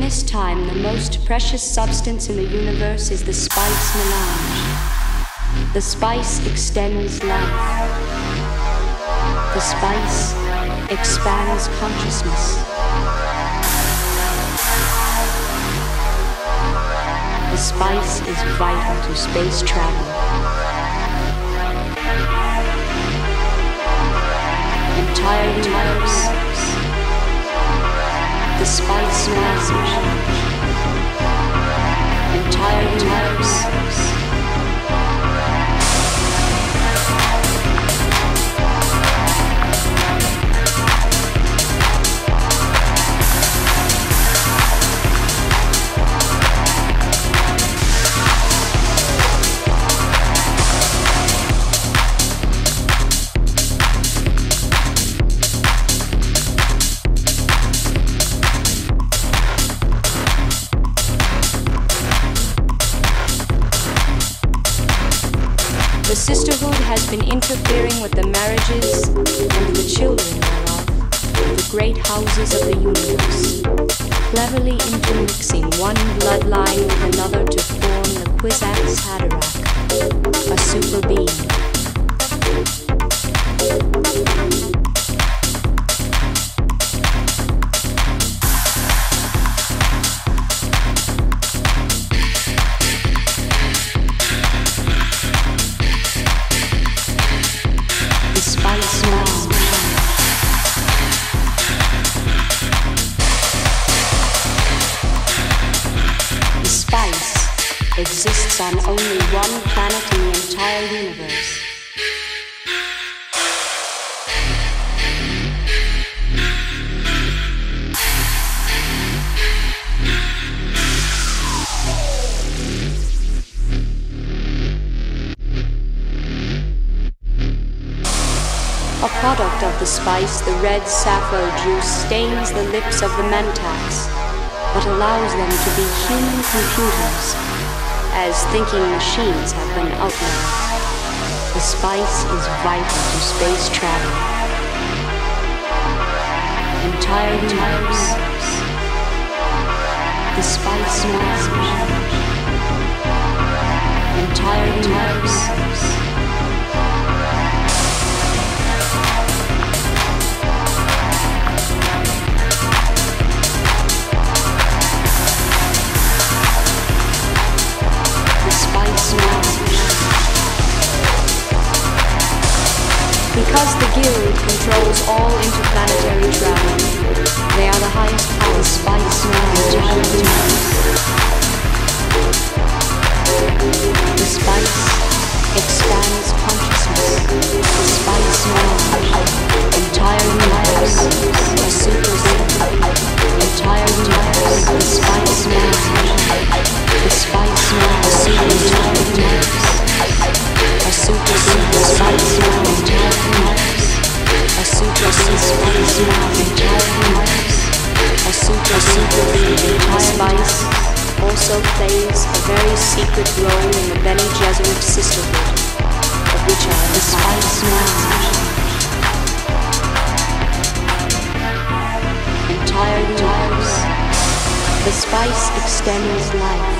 this time, the most precious substance in the universe is the spice melange. The spice extends life. The spice expands consciousness. The spice is vital to space travel. Entire universe. The spice melange. The sisterhood has been interfering with the marriages and the children thereof of the great houses of the universe, cleverly intermixing one bloodline with another to form the Kwisatz Haderach, a super being. Exists on only one planet in the entire universe. A product of the spice, the red sapho juice stains the lips of the mentats, but allows them to be human computers, as thinking machines have been outlawed. The spice is vital to space travel. Entire universe. The spice melange. Entire universe. Because the guild controls all interplanetary travel, they are the highest power spice melange. The also plays a very secret role in the Bene Gesserit sisterhood, of which I am the spice melange. Entire universe. The spice extends life.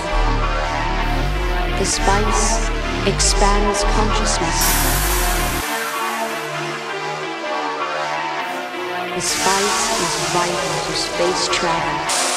The spice expands consciousness. The spice is vital to space travel.